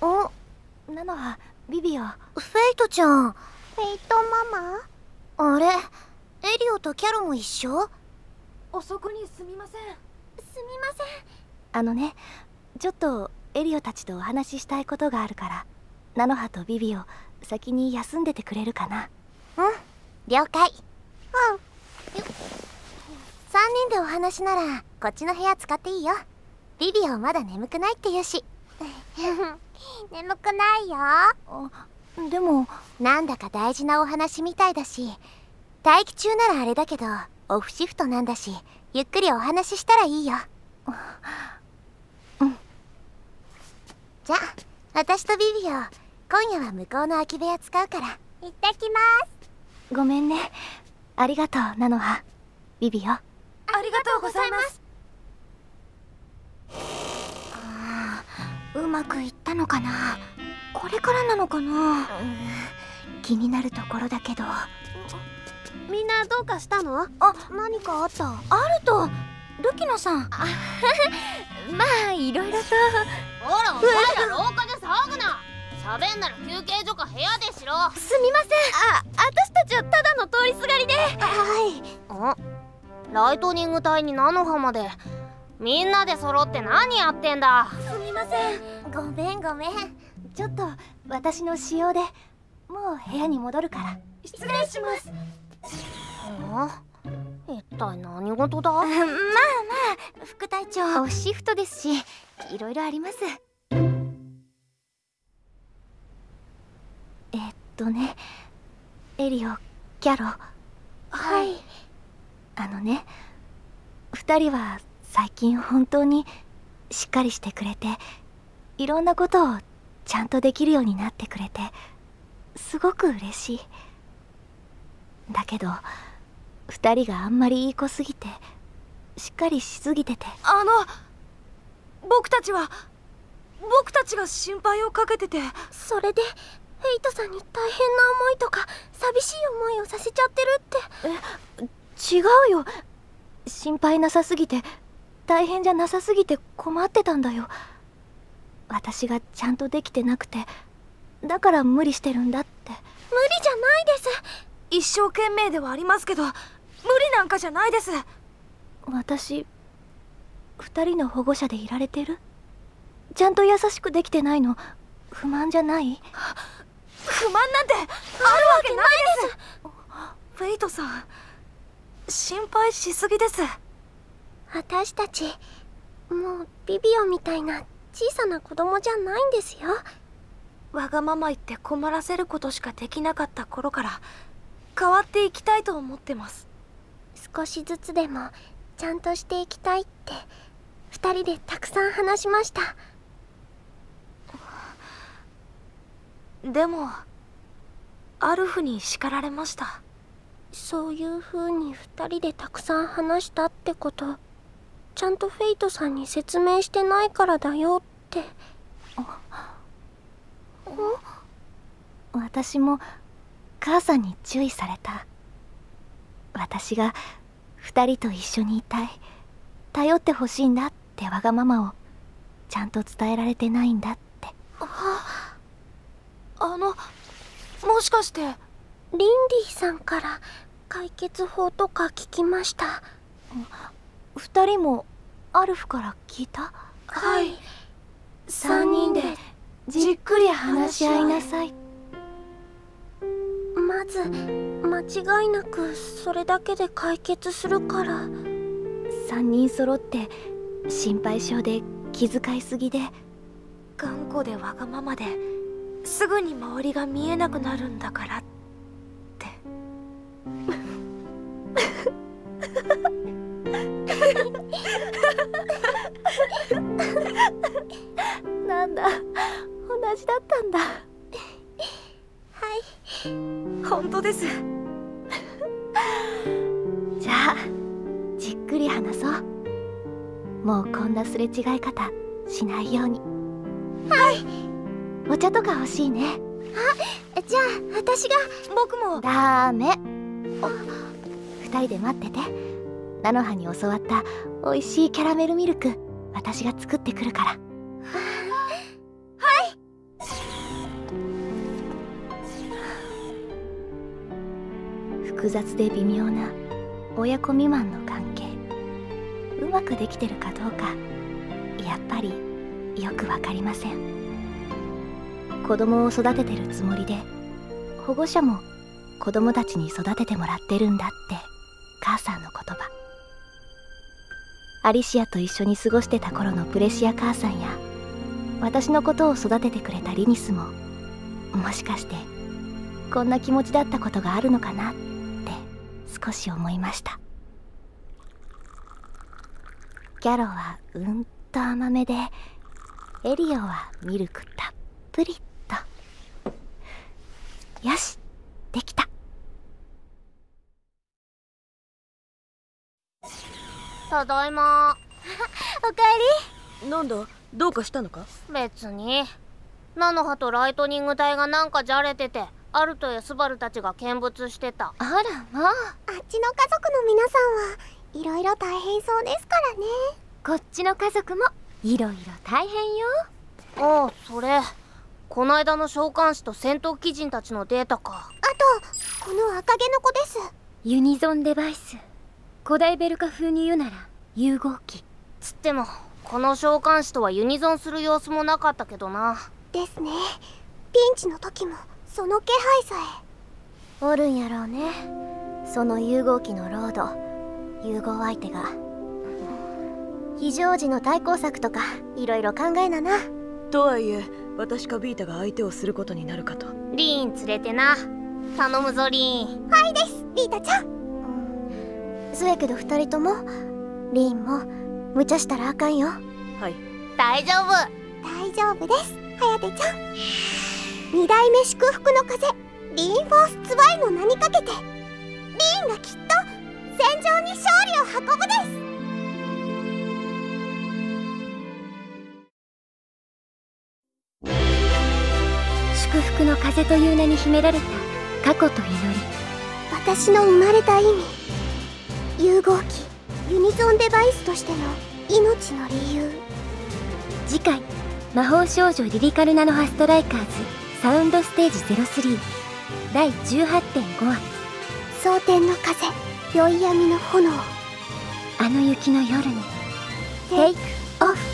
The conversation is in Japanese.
おなのはビビオフェイトちゃん。フェイトママ？あれ？エリオとキャロも一緒？遅くにすみません。すみません。あのねちょっとエリオたちとお話ししたいことがあるから。ナノハとビビオ先に休んでてくれるかな。うん。了解。うん。3人でお話ならこっちの部屋使っていいよ。ビビオまだ眠くないって言うし 眠くないよ。でもなんだか大事なお話みたいだし待機中ならあれだけどオフシフトなんだしゆっくりお話ししたらいいよ。うん。じゃあ私とビビオ今夜は向こうの空き部屋使うから。行ってきます。ごめんね。ありがとうナノハ。ビビオありがとうございますうまくいったのかな？これからなのかな？気になるところだけど。みんなどうかしたの？あ何かあった？アルトルキノさん。まあいろいろと。ほらお前ら廊下で騒ぐな。喋んなら休憩所か部屋でしろ。すみません。あ私たちはただの通りすがりで。はい。ん。ライトニング隊に菜の葉までみんなで揃って何やってんだ？すみません。ごめんごめん。ちょっと私の仕様でもう部屋に戻るから。失礼します。あ一体何事だ？まあまあ副隊長。オシフトですしいろいろあります。えっとねエリオキャロ。はい。あのね2人は最近本当にしっかりしてくれていろんなことをちゃんとできるようになってくれてすごく嬉しい。だけど2人があんまりいい子すぎてしっかりしすぎてて。あの僕たちは僕たちが心配をかけてて。それでフェイトさんに大変な思いとか寂しい思いをさせちゃってるって。違うよ。心配なさすぎて大変じゃなさすぎて困ってたんだよ。私がちゃんとできてなくてだから無理してるんだって。無理じゃないです。一生懸命ではありますけど無理なんかじゃないです。私二人の保護者でいられてる？ちゃんと優しくできてないの？不満じゃない？不満なんてあるわけないです。フェイトさん心配しすぎです私たちもうビビオみたいな小さな子供じゃないんですよ。わがまま言って困らせることしかできなかった頃から変わっていきたいと思ってます。少しずつでもちゃんとしていきたいって二人でたくさん話しました。でもアルフに叱られました。そういう風に二人でたくさん話したってことちゃんとフェイトさんに説明してないからだよって。私も母さんに注意された。私が二人と一緒にいたい。頼ってほしいんだってわがままを。ちゃんと伝えられてないんだって。あのもしかして。リンディさんから解決法とか聞きました二人もアルフから聞いた？はい。三人でじっくり話し合いなさい。まず間違いなくそれだけで解決するから。三人揃って心配性で気遣いすぎで。頑固でわがままですぐに周りが見えなくなるんだからってだ。同じだったんだ。本当です。じゃあじっくり話そう。もうこんなすれ違い方しないように。はい。お茶とか欲しいね。じゃあ私が僕も。ダメ。二人で待ってて。菜の葉に教わった美味しいキャラメルミルク私が作ってくるから複雑で微妙な親子未満の関係。うまくできてるかどうかやっぱりよくわかりません。子供を育ててるつもりで保護者も子供たちに育ててもらってるんだって母さんの言葉。アリシアと一緒に過ごしてた頃のプレシア母さんや私のことを育ててくれたリニスももしかしてこんな気持ちだったことがあるのかな少し思いました。キャロはうんと甘めでエリオはミルクたっぷりと。よしできた。ただいま。おかえなんだどうかしたのか？別に。ナノハとライトニング隊がなんかじゃれててアルトやスバルたちが見物してた。りあらまあ。あっちの家族の皆さんはいろいろ大変そうですからね。こっちの家族もいろいろ大変よ。ああそれ。こないだの召喚士と戦闘機人たちのデータか。あとこの赤毛の子です。ユニゾンデバイス。古代ベルカ風に言うなら融合機つってもこの召喚士とはユニゾンする様子もなかったけどな。ですね。ピンチの時もその気配さえ。おるんやろうね。その融合機のロード。融合相手が。非常時の対抗策とかいろいろ考えなな。とはいえ私かビータが相手をすることになるかと。リーン連れてな。頼むぞリーン。はいですリータちゃん。そやけど二人ともリンも無茶したらあかんよ。はい。大丈夫。大丈夫です颯ちゃん。二代目祝福の風リーンフォースツバイの名にかけてリーンがきっと戦場に勝利を運ぶです。祝福の風という名に秘められた過去と祈り。私の生まれた意味融合機ユニゾンデバイスとしての命の理由。次回魔法少女リリカルナノハストライカーズサウンドステージ03第18.5話。蒼天の風宵闇の炎。あの雪の夜に。テイクオフ